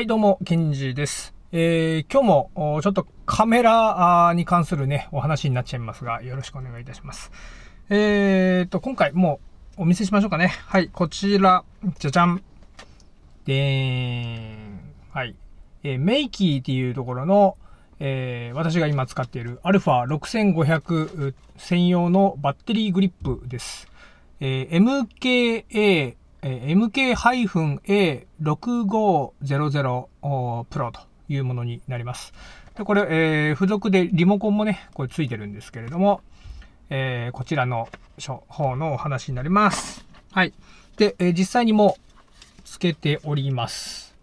はい、どうも、ケンジです。えー、今日も、ちょっとカメラに関するね、お話になっちゃいますが、よろしくお願いいたします。えーと、今回もうお見せしましょうかね。はい、こちら、じゃじゃん。でーん。はい。えー、メイキーっていうところの、えー、私が今使っている α6500 専用のバッテリーグリップです。えー、MKA えー MK-A6500 プロというものになります。でこれ、えー付属でリモコンもね、これついてるんですけれども、えーこちらの方のお話になります。はい。で、えー実際にもうつけております。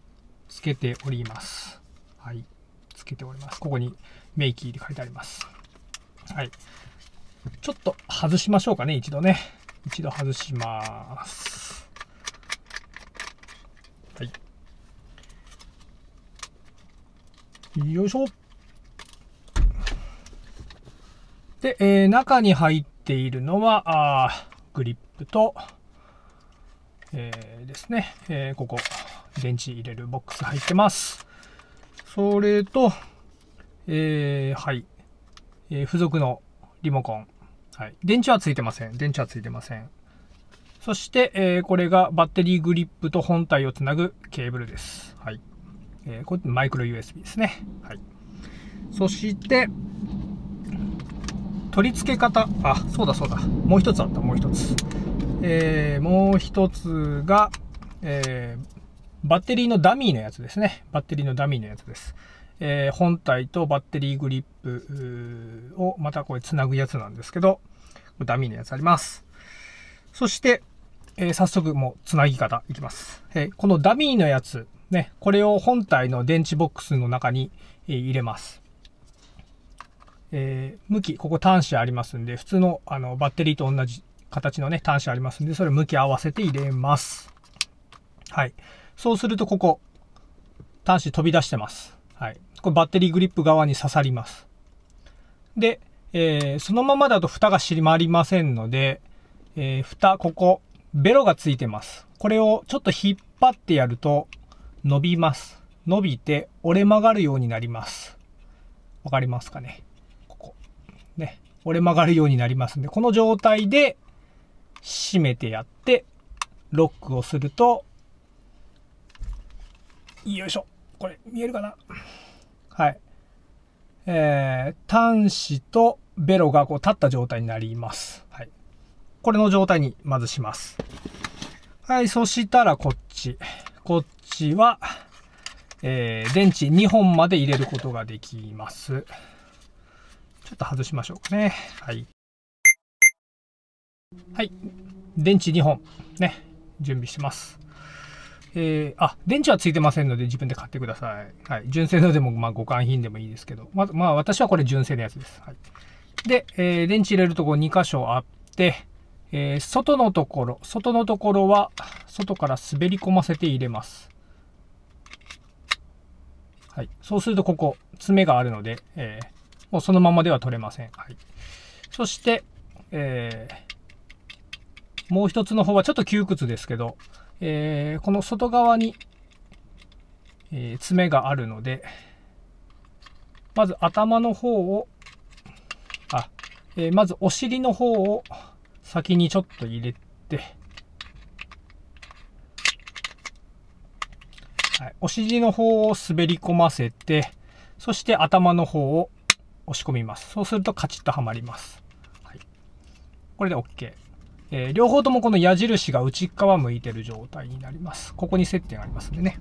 つけております。はい。つけております。ここにメイキーで書いてあります。はい。ちょっと外しましょうかね、一度ね。一度外します。はい。よいしょ。で、えー中に入っているのは、あグリップと、えーですね、えーここ、電池入れるボックス入ってます。それと、えーはい、えー付属のリモコン。はい。電池はついてません。電池はついてません。そして、えーこれがバッテリーグリップと本体をつなぐケーブルです。はい。えーこれマイクロ USB ですね。はい。そして、取り付け方。あ、そうだそうだ。もう一つあった、もう一つ。えーもう一つが、えーバッテリーのダミーのやつですね。バッテリーのダミーのやつです。えー本体とバッテリーグリップをまたこれつなぐやつなんですけど、ダミーのやつあります。そして、えー早速もうつなぎ方いきます。えーこのダミーのやつ、ね、これを本体の電池ボックスの中に、え入れます。えー向き、ここ端子ありますんで、普通のあのバッテリーと同じ形のね、端子ありますんで、それ向き合わせて入れます。はい。そうすると、ここ、端子飛び出してます。はい。これバッテリーグリップ側に刺さります。で、えーそのままだと蓋が閉まりませんので、えー蓋、ここ、ベロがついてます。これをちょっと引っ張ってやると、伸びます。伸びて折れ曲がるようになります。わかりますかね？ここ。ね。折れ曲がるようになりますんで、この状態で閉めてやって、ロックをすると、よいしょ。これ見えるかな？はい。えー、端子とベロがこう立った状態になります。これの状態にまずします。はい、そしたらこっち。こっちは、えー、電池2本まで入れることができます。ちょっと外しましょうかね。はい。はい。電池2本、ね、準備します。えー、あ、電池はついてませんので自分で買ってください。はい。純正のでも、まあ、互換品でもいいですけど。まず、まあ、私はこれ純正のやつです。はい。で、えー電池入れるとこ2箇所あって、えー外のところ、外のところは、外から滑り込ませて入れます。はい。そうすると、ここ、爪があるので、えーもうそのままでは取れません。はい。そして、えーもう一つの方はちょっと窮屈ですけど、えーこの外側に、えー爪があるので、まず頭の方を、あ、えーまずお尻の方を先にちょっと入れて、はい、お尻の方を滑り込ませて、そして頭の方を押し込みます。そうするとカチッとはまります。はい、これで OK。えー両方ともこの矢印が内側向いてる状態になります。ここに接点ありますんでね。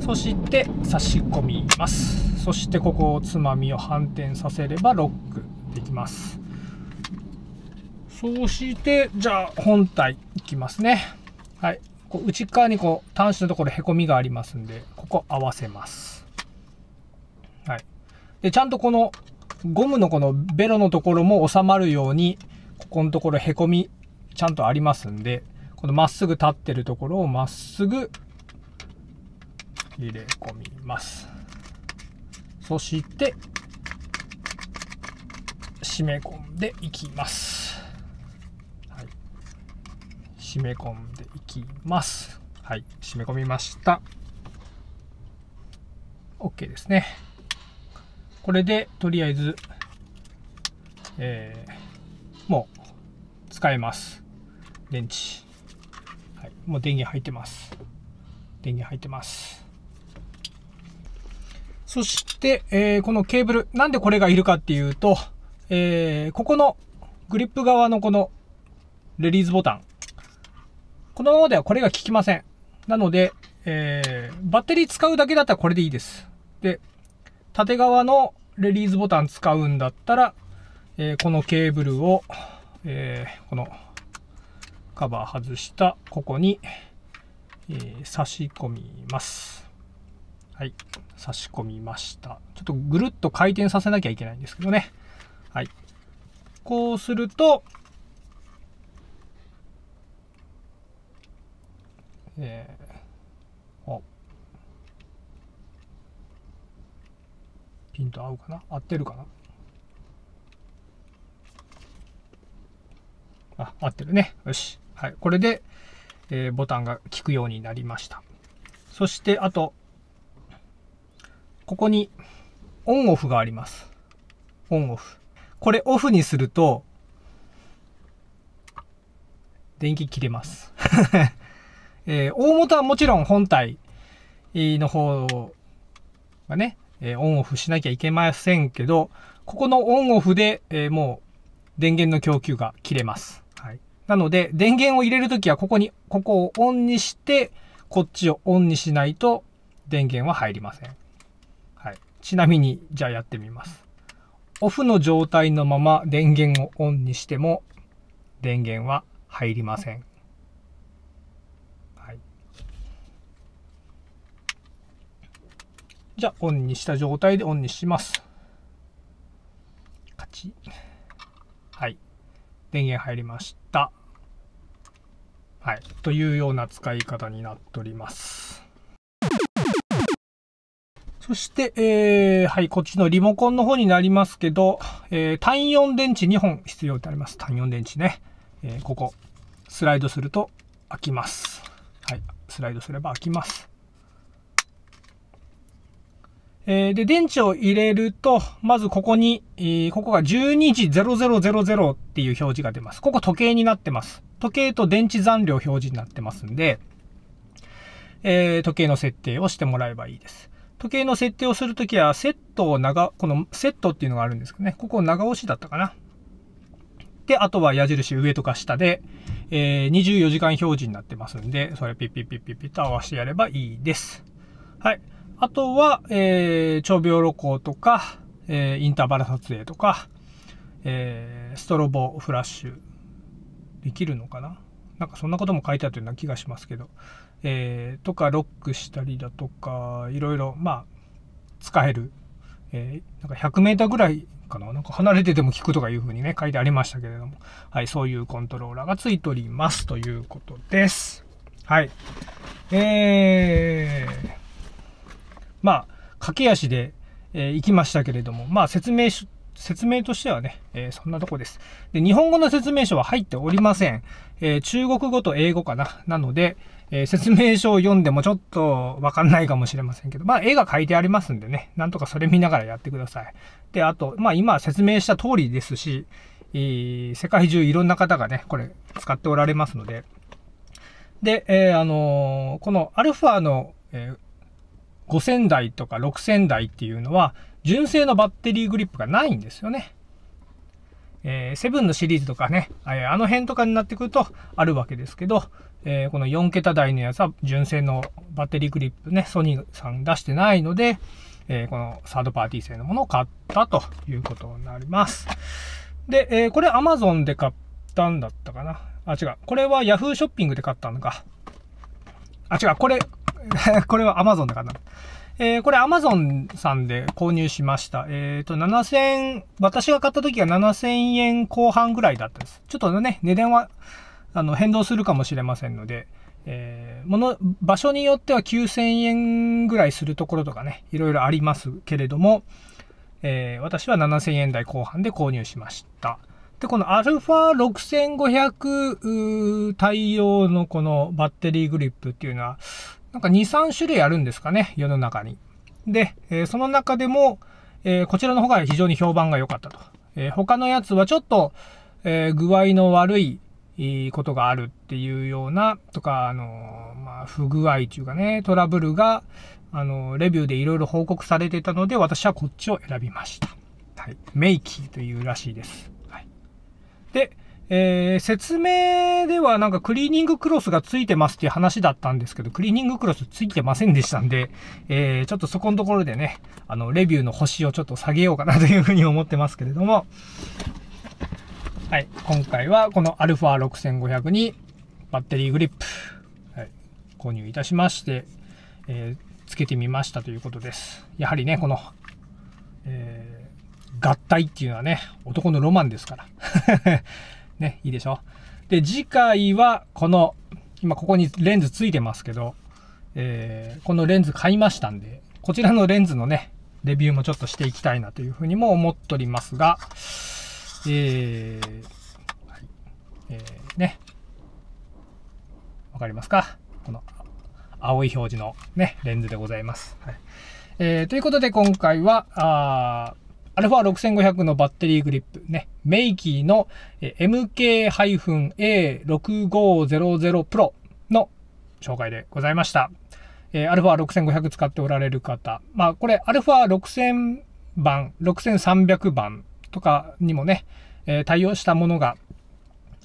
そして差し込みます。そしてここをつまみを反転させればロックできます。そうして、じゃあ本体いきますね。はい。こう内側にこう端子のところへこみがありますんで、ここ合わせます。はい。で、ちゃんとこのゴムのこのベロのところも収まるように、ここのところへこみちゃんとありますんで、このまっすぐ立ってるところをまっすぐ入れ込みます。そして、締め込んでいきます。締め込んでいきます。はい。締め込みました。OK ですね。これで、とりあえず、えー、もう、使えます。電池。はい、もう電源入ってます。電源入ってます。そして、えー、このケーブル、なんでこれがいるかっていうと、えー、ここのグリップ側のこのレリースボタン。このままではこれが効きません。なので、えー、バッテリー使うだけだったらこれでいいです。で、縦側のレリースボタン使うんだったら、えー、このケーブルを、えー、このカバー外したここに、えー、差し込みます。はい。差し込みました。ちょっとぐるっと回転させなきゃいけないんですけどね。はい。こうすると、えー、おピンと合うかな？合ってるかな？あ、合ってるね。よし。はい。これで、えー、ボタンが効くようになりました。そして、あと、ここにオンオフがあります。オンオフ。これオフにすると、電気切れます。えー、大元はもちろん本体の方がね、えー、オンオフしなきゃいけませんけど、ここのオンオフで、えー、もう電源の供給が切れます。はい。なので、電源を入れるときはここに、ここをオンにして、こっちをオンにしないと電源は入りません。はい。ちなみに、じゃあやってみます。オフの状態のまま電源をオンにしても電源は入りません。じゃあ、オンにした状態でオンにします。カチはい。電源入りました。はい。というような使い方になっております。そして、えー、はい、こっちのリモコンの方になりますけど、えー、単4電池2本必要ってあります。単4電池ね。えー、ここ、スライドすると開きます。はい。スライドすれば開きます。えー、で、電池を入れると、まずここに、えー、ここが12時0000っていう表示が出ます。ここ時計になってます。時計と電池残量表示になってますんで、えー、時計の設定をしてもらえばいいです。時計の設定をするときは、セットを長、このセットっていうのがあるんですけどね。ここ長押しだったかな。で、あとは矢印上とか下で、えー、24時間表示になってますんで、それピッピッピッピッピッと合わせてやればいいです。はい。あとは、えー、長秒露光とか、えー、インターバル撮影とか、えー、ストロボフラッシュできるのかな？なんかそんなことも書いてあったような気がしますけど、えー、とかロックしたりだとか、いろいろ、まあ、使える、えー、なんか100メーターぐらいかな？なんか離れてても効くとかいう風にね、書いてありましたけれども、はい、そういうコントローラーがついておりますということです。はい。えー、まあ、駆け足で、えー、行きましたけれども、まあ、説明書、説明としてはね、えー、そんなとこです。で、日本語の説明書は入っておりません。えー、中国語と英語かな。なので、えー、説明書を読んでもちょっとわかんないかもしれませんけど、まあ、絵が書いてありますんでね、なんとかそれ見ながらやってください。で、あと、まあ、今説明した通りですし、えー、世界中いろんな方がね、これ使っておられますので、で、えー、あのー、このアルファの、えー5000台とか6000台っていうのは、純正のバッテリーグリップがないんですよね。えー、セブンのシリーズとかね、あの辺とかになってくるとあるわけですけど、えー、この4桁台のやつは純正のバッテリーグリップね、ソニーさん出してないので、えー、このサードパーティー製のものを買ったということになります。で、え、これ Amazon で買ったんだったかな？あ、違う。これは Yahoo ショッピングで買ったのか。あ、違う。これ、これは Amazon だかな。えー、これ Amazon さんで購入しました。えっ、ー、と、7000、私が買った時は7000円後半ぐらいだったです。ちょっとね、値段は、あの、変動するかもしれませんので、えー、もの、場所によっては9000円ぐらいするところとかね、いろいろありますけれども、えー、私は7000円台後半で購入しました。で、この α6500 対応のこのバッテリーグリップっていうのは、なんか2、3種類あるんですかね、世の中に。で、えー、その中でも、えー、こちらの方が非常に評判が良かったと。えー、他のやつはちょっと、え具合の悪いことがあるっていうような、とか、あのまあ、不具合というかね、トラブルが、あのレビューでいろいろ報告されてたので、私はこっちを選びました。はい。メイキーというらしいです。はい。で、えー、説明ではなんかクリーニングクロスがついてますっていう話だったんですけど、クリーニングクロスついてませんでしたんで、えー、ちょっとそこのところでね、あの、レビューの星をちょっと下げようかなというふうに思ってますけれども、はい、今回はこの α6500 にバッテリーグリップ、はい、購入いたしまして、えー、つけてみましたということです。やはりね、この、え、合体っていうのはね、男のロマンですから。ね、いいでしょ。で、次回はこの、今ここにレンズついてますけど、えー、このレンズ買いましたんで、こちらのレンズのね、レビューもちょっとしていきたいなというふうにも思っておりますが、えー、はい、えー、ね、わかりますか？この青い表示のね、レンズでございます。はい。えー、ということで今回は、あアルファ6500のバッテリーグリップね、メイキーの MK-A6500 Pro の紹介でございました。えー、アルファ6500使っておられる方。まあこれ、アルファ6000番、6300番とかにもね、えー、対応したものが、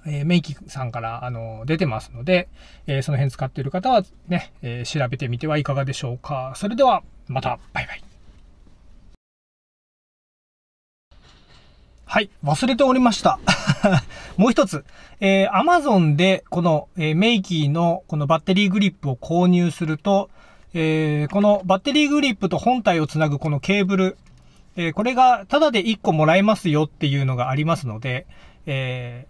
えー、メイキーさんからあの出てますので、えー、その辺使っている方はね、えー、調べてみてはいかがでしょうか。それではまた、バイバイ。はい、忘れておりました。もう一つ、えー、Amazon でこの、えー、メイキーのこのバッテリーグリップを購入すると、えー、このバッテリーグリップと本体をつなぐこのケーブル、えー、これがタダで1個もらえますよっていうのがありますので、え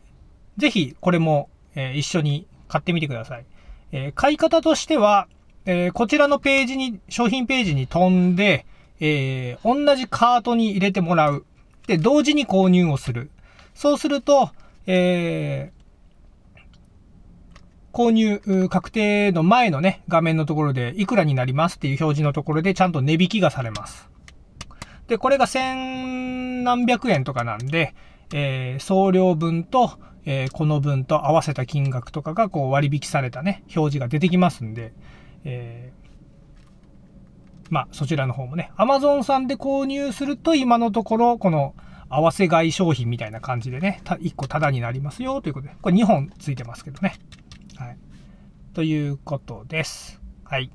ー、ぜひこれも、え、一緒に買ってみてください。え、買い方としては、え、こちらのページに、商品ページに飛んで、え、同じカートに入れてもらう。で、同時に購入をする。そうすると、えー、購入確定の前のね、画面のところでいくらになりますっていう表示のところでちゃんと値引きがされます。で、これが千何百円とかなんで、えー、送料分と、えー、この分と合わせた金額とかがこう割引されたね、表示が出てきますんで、えーまあ、そちらの方もね、Amazon さんで購入すると今のところ、この合わせ買い商品みたいな感じでね、1個タダになりますよということで、これ2本ついてますけどね。はい。ということです。はい。